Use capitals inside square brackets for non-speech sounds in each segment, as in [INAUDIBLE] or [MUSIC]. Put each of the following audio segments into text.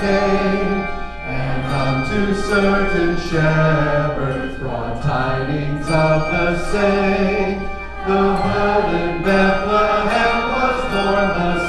came, and unto certain shepherds brought tidings of the same. The word in Bethlehem was born, the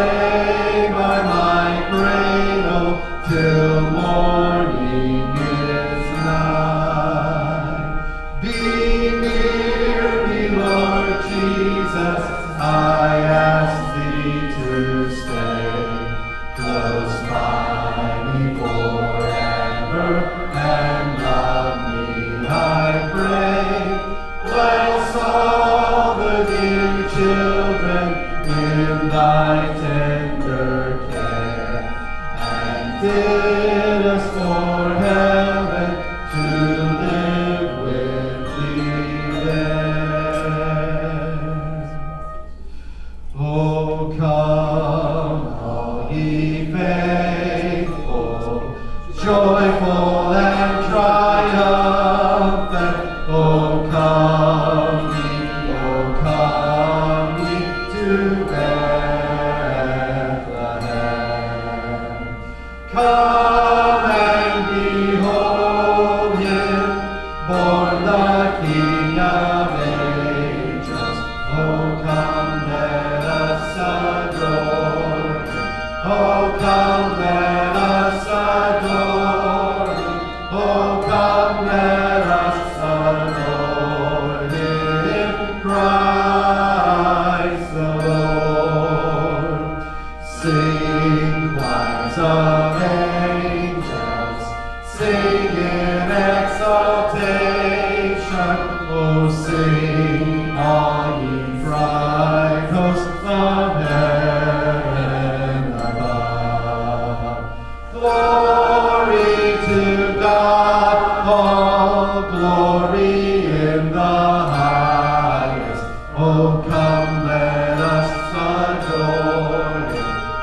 and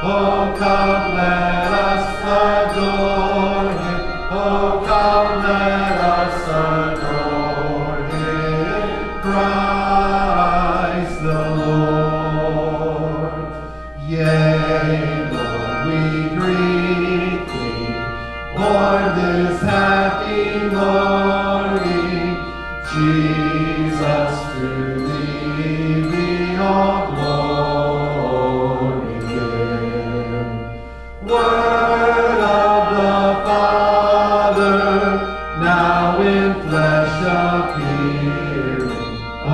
Oh, come,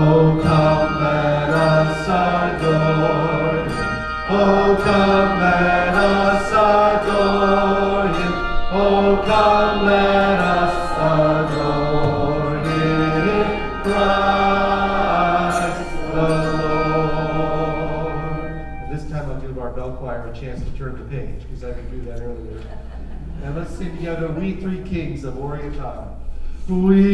Oh, come, let us adore him. Oh, come, let us adore him. Oh, come, let us adore him. Christ the Lord. This time I'll give our bell choir a chance to turn the page because I didn't do that earlier. And let's sing together We Three Kings of Orient Are. We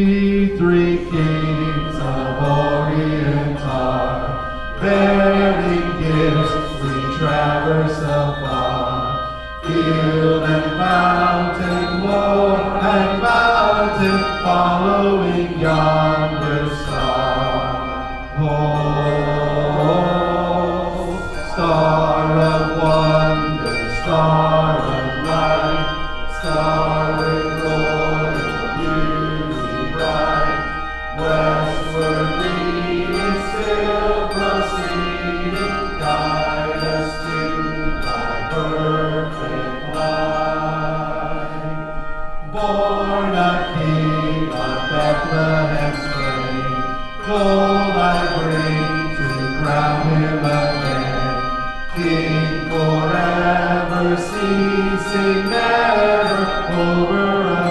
ceasing never, over us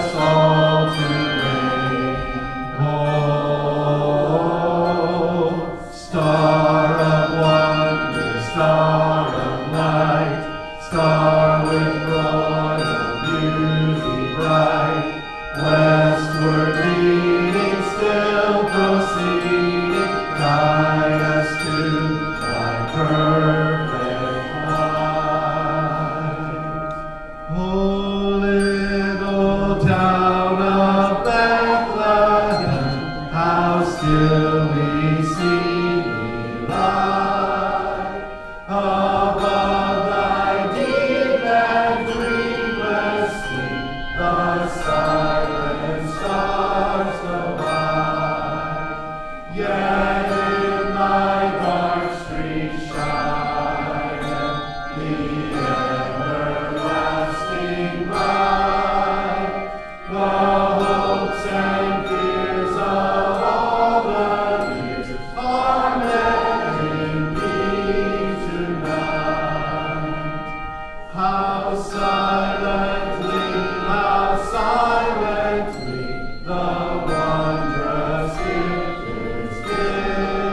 gift is given.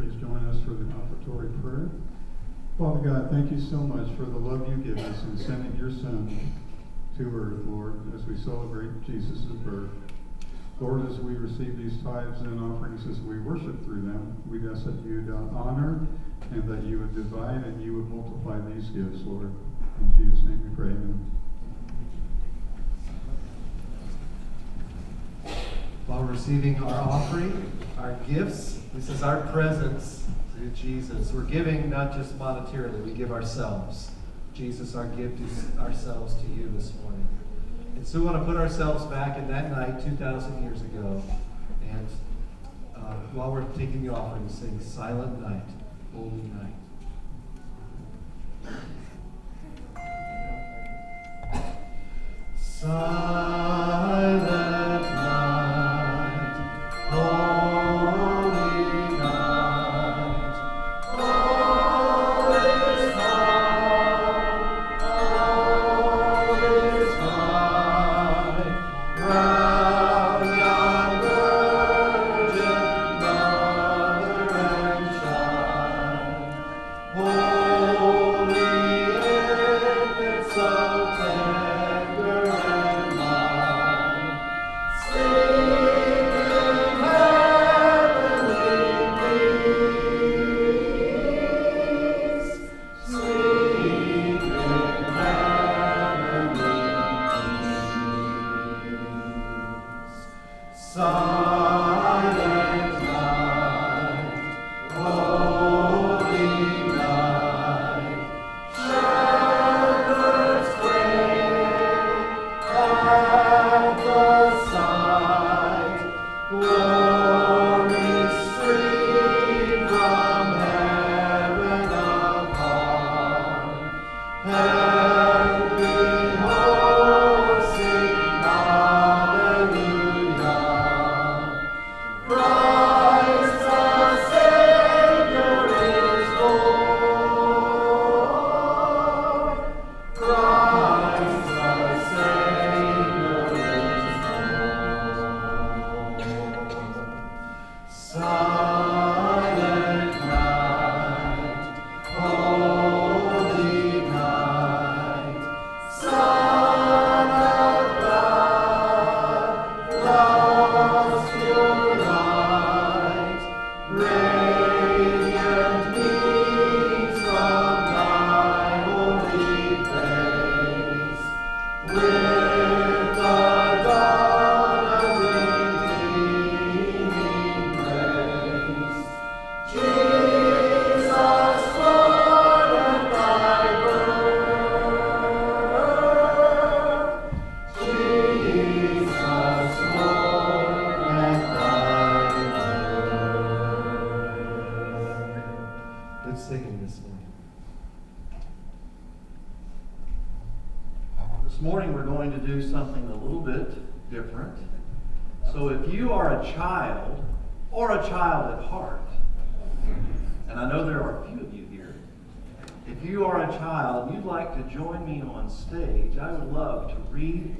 Please join us for the offertory prayer. Father God, thank you so much for the love you give us in sending your Son to earth, Lord, as we celebrate Jesus' birth. Lord, as we receive these tithes and offerings, as we worship through them, we ask that you'd honor and that you would divide and you would multiply these gifts, Lord. In Jesus' name we pray, amen. While receiving our offering, our gifts, this is our presents to Jesus. We're giving not just monetarily, we give ourselves. Jesus, our gift is ourselves to you this morning. And so we want to put ourselves back in that night 2,000 years ago. And uh, while we're taking the offering, sing Silent Night, Holy Night. Silent different. So if you are a child or a child at heart, and I know there are a few of you here, if you are a child and you'd like to join me on stage, I would love to read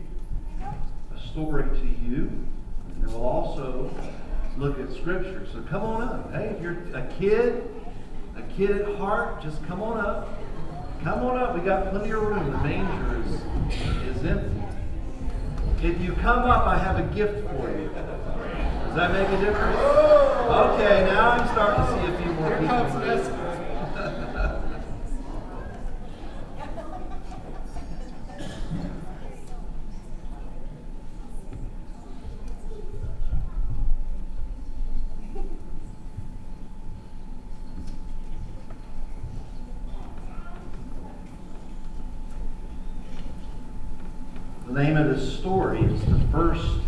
a story to you. And we'll also look at scripture. So come on up. Hey, if you're a kid, a kid at heart, just come on up. Come on up. We got plenty of room. The manger is, is empty. If you come up, I have a gift for you. Does that make a difference? Oh. Okay, now I'm starting to see a few more people. The name of this story is The First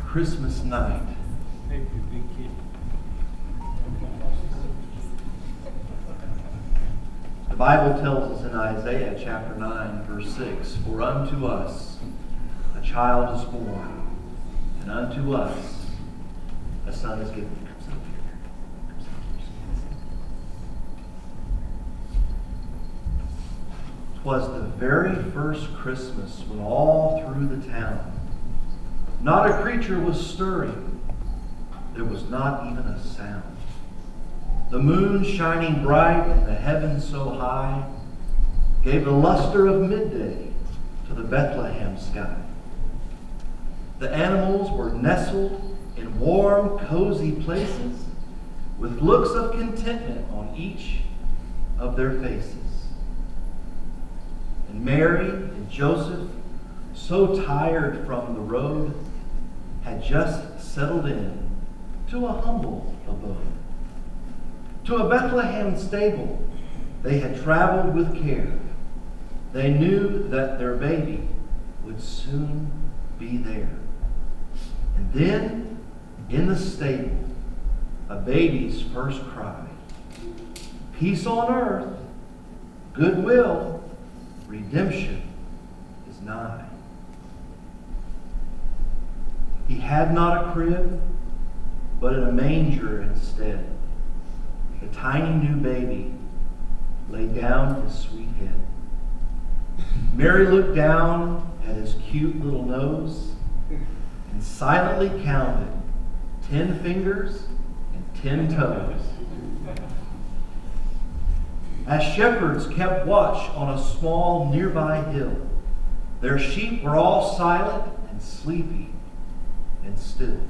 Christmas Night. Thank you, big kid. The Bible tells us in Isaiah chapter 9, verse 6 For unto us a child is born, and unto us a son is given. Was the very first Christmas when all through the town not a creature was stirring. There was not even a sound. The moon shining bright and the heavens so high gave the luster of midday to the Bethlehem sky. The animals were nestled in warm, cozy places with looks of contentment on each of their faces. Mary and Joseph, so tired from the road, had just settled in to a humble abode. To a Bethlehem stable they had traveled with care. They knew that their baby would soon be there. And then, in the stable, a baby's first cry Peace on earth, goodwill redemption is nigh. He had not a crib, but in a manger instead. The tiny new baby laid down his sweet head. Mary looked down at his cute little nose and silently counted ten fingers and ten toes. As shepherds kept watch on a small nearby hill, their sheep were all silent and sleepy and still.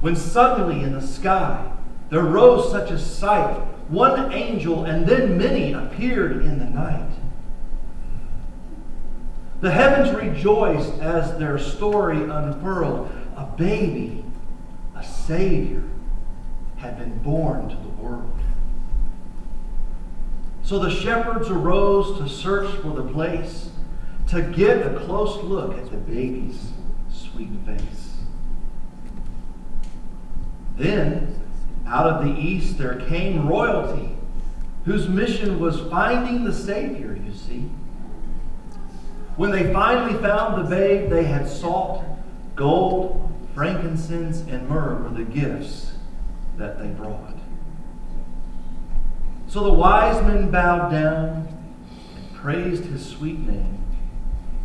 When suddenly in the sky there rose such a sight, one angel and then many appeared in the night. The heavens rejoiced as their story unfurled. A baby, a Savior, had been born to the world. So the shepherds arose to search for the place, to get a close look at the baby's sweet face. Then, out of the east, there came royalty, whose mission was finding the Savior, you see. When they finally found the babe they had sought, gold, frankincense, and myrrh were the gifts that they brought. So the wise men bowed down and praised his sweet name.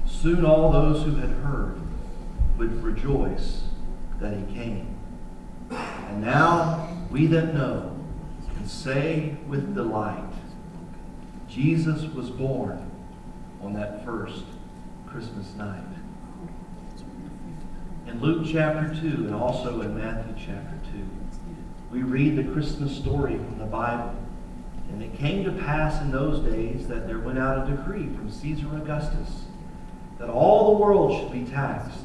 Soon all those who had heard would rejoice that he came. And now we that know can say with delight, Jesus was born on that first Christmas night. In Luke chapter 2 and also in Matthew chapter 2, we read the Christmas story from the Bible and it came to pass in those days that there went out a decree from Caesar Augustus that all the world should be taxed.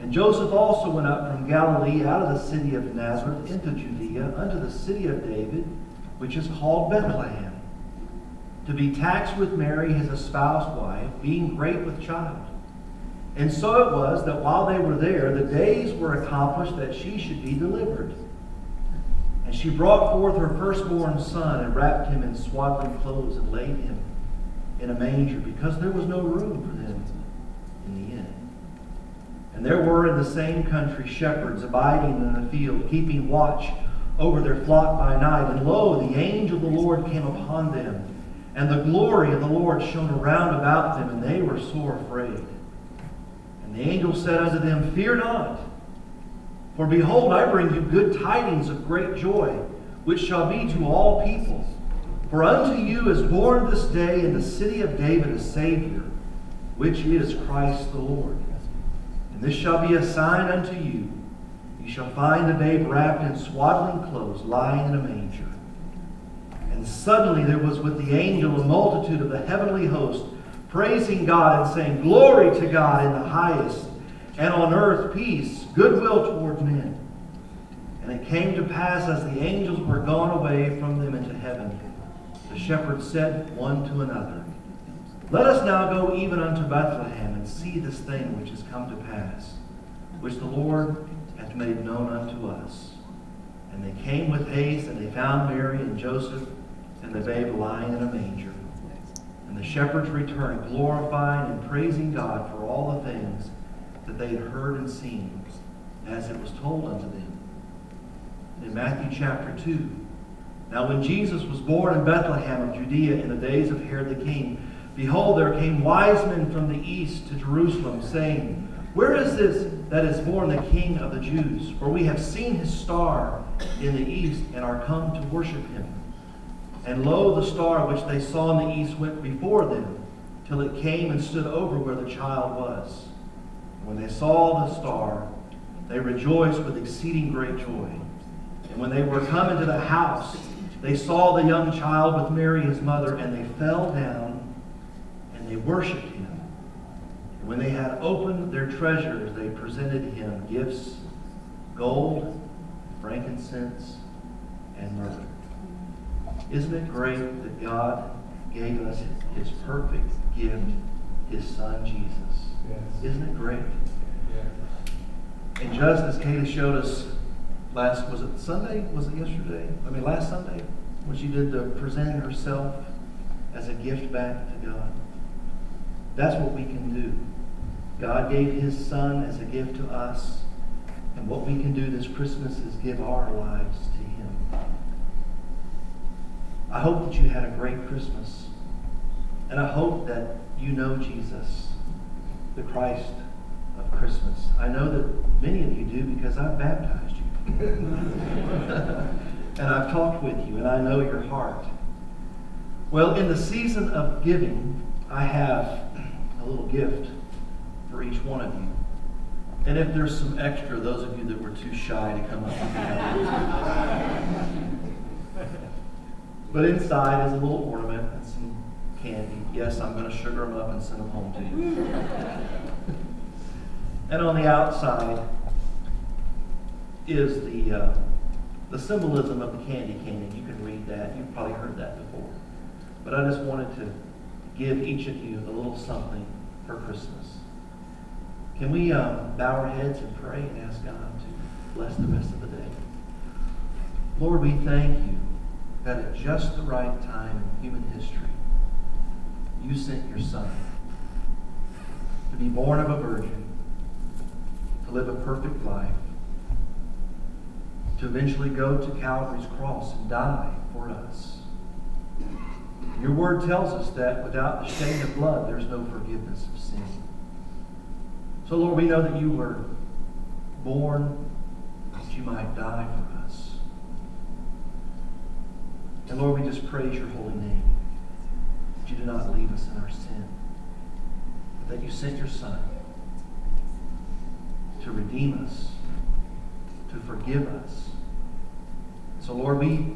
And Joseph also went up from Galilee out of the city of Nazareth into Judea unto the city of David, which is called Bethlehem, to be taxed with Mary, his espoused wife, being great with child. And so it was that while they were there, the days were accomplished that she should be delivered. And she brought forth her firstborn son and wrapped him in swaddling clothes and laid him in a manger because there was no room for them in the inn. And there were in the same country shepherds abiding in the field, keeping watch over their flock by night. And lo, the angel of the Lord came upon them, and the glory of the Lord shone around about them, and they were sore afraid. And the angel said unto them, Fear not, for behold, I bring you good tidings of great joy, which shall be to all people. For unto you is born this day in the city of David a Savior, which is Christ the Lord. And this shall be a sign unto you. You shall find the babe wrapped in swaddling clothes, lying in a manger. And suddenly there was with the angel a multitude of the heavenly host, praising God and saying, Glory to God in the highest, and on earth peace, goodwill toward men. And it came to pass as the angels were gone away from them into heaven, the shepherds said one to another, Let us now go even unto Bethlehem and see this thing which has come to pass, which the Lord hath made known unto us. And they came with haste, and they found Mary and Joseph and the babe lying in a manger. And the shepherds returned, glorifying and praising God for all the things that they had heard and seen, as it was told unto them. In Matthew chapter 2, now when Jesus was born in Bethlehem of Judea in the days of Herod the king, behold, there came wise men from the east to Jerusalem, saying, Where is this that is born the King of the Jews? For we have seen his star in the east, and are come to worship him. And lo, the star which they saw in the east went before them, till it came and stood over where the child was. When they saw the star, they rejoiced with exceeding great joy. And when they were come into the house, they saw the young child with Mary his mother, and they fell down and they worshipped him. And when they had opened their treasures, they presented him gifts gold, frankincense, and myrrh. Isn't it great that God gave us his perfect gift, his son Jesus? Yes. Isn't it great? Yeah. And just as Kayla showed us last, was it Sunday? Was it yesterday? I mean, last Sunday, when she did the presenting herself as a gift back to God. That's what we can do. God gave his son as a gift to us. And what we can do this Christmas is give our lives to him. I hope that you had a great Christmas. And I hope that you know Jesus, the Christ of Christmas. I know that many of you do because I've baptized you. [LAUGHS] and I've talked with you, and I know your heart. Well, in the season of giving, I have a little gift for each one of you. And if there's some extra, those of you that were too shy to come up [LAUGHS] But inside is a little ornament and some candy. Yes, I'm going to sugar them up and send them home to you. [LAUGHS] and on the outside is the uh, the symbolism of the candy cane, and you can read that. You've probably heard that before. But I just wanted to give each of you a little something for Christmas. Can we um, bow our heads and pray and ask God to bless the rest of the day? Lord, we thank you that at just the right time in human history, you sent your Son to be born of a virgin, to live a perfect life, to eventually go to Calvary's cross and die for us. Your word tells us that without the shedding of blood, there's no forgiveness of sin. So, Lord, we know that you were born that you might die for us. And Lord, we just praise your holy name. That you did not leave us in our sin, but that you sent your Son to redeem us, to forgive us. So, Lord, we,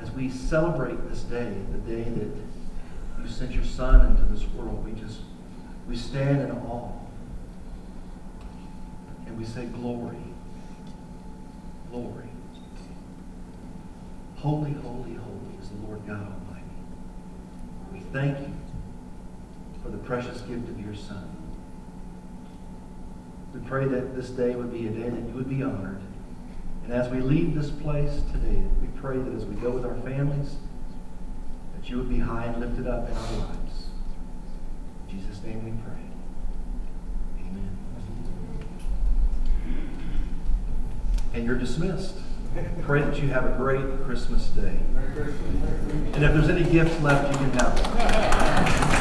as we celebrate this day, the day that you sent your Son into this world, we just, we stand in awe. And we say, Glory, glory. Holy, holy, holy is the Lord God Almighty. We thank you for the precious gift of your Son. We pray that this day would be a day that you would be honored. And as we leave this place today, we pray that as we go with our families, that you would be high and lifted up in our lives. In Jesus' name we pray. Amen. And you're dismissed. Pray that you have a great Christmas day. And if there's any gifts left, you can have them.